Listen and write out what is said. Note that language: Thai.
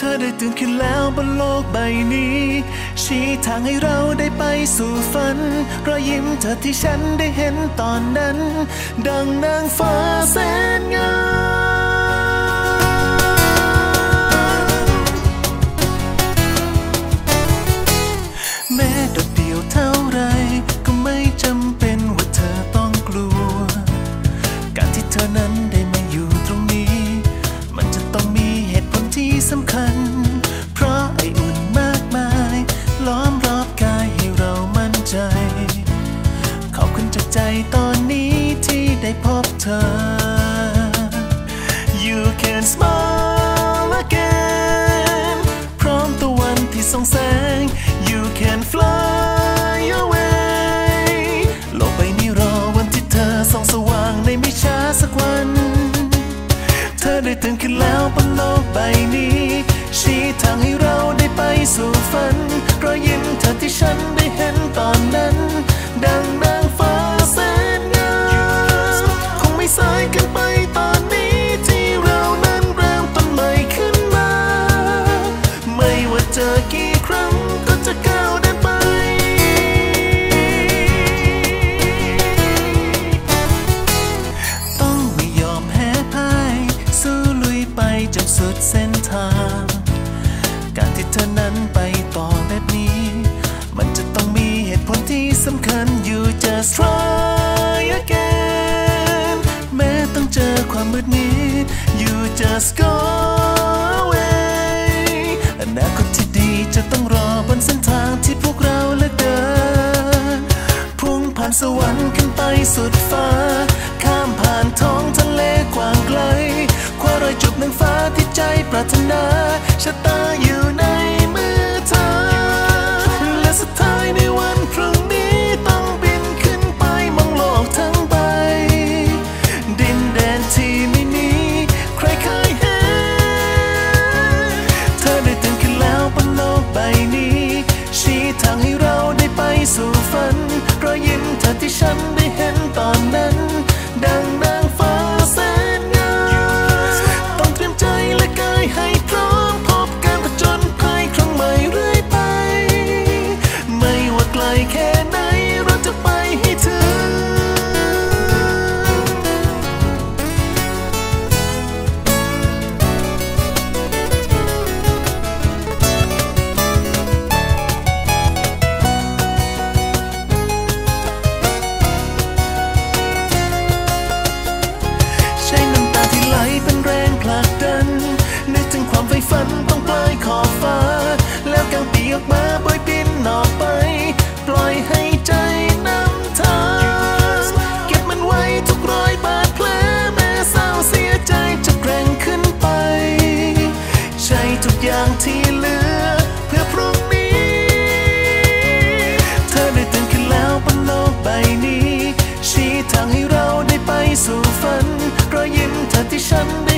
ธอได้ตื่นขึ้นแล้วบนโลกใบนี้ ชี้ทางให้เราได้ไปสู่ฝัน รอยยิ้มเธอที่ฉันได้เห็นตอนนั้น ดังนางฟ้าแสนงาม ได้พบเธอ You can smile again พร้อมตะวันที่ส่องแสง You can fly away โลกใบนี้รอวันที่เธอส่องสว่างในไม่ช้าสักวัน เธอได้ตื่นขึ้นแล้วบนโลกใบนี้ ชี้ทางให้เรา สำคัญ You just try again แม้ต้องเจอความมืดมิด You just go away อนาคตที่ดีจะต้องรอบนเส้นทางที่พวกเราเลือกเดิน พุ่งผ่านสวรรค์ขึ้นไปสุดฟ้า ข้ามผ่านท้องทะเลกว้างไกลคว้ารอยจุบนางฟ้าที่ใจปรารถนาชะตาอยู่ใน ฝันรอยยิ้มเธอที่ฉันได้เห็นตอนนั้น ดังนา ไฟฝันต้องปลายขอบฟ้า แล้วกางปีออกมาบอยปินหนอกไป ปล่อยให้ใจน้ำทาเก็บมันไว้ทุกรอยบาดแผลแม้เศร้าเสียใจจะแกร่งขึ้นไป ใช้ทุกอย่างที่เหลือ เพื่อพรุ่งนี้ เธอได้ตื่นขึ้นแล้วบนโลกใบนี้ ชี้ทางให้เราได้ไปสู่ฝันรอยยิ้มเธอที่ฉัน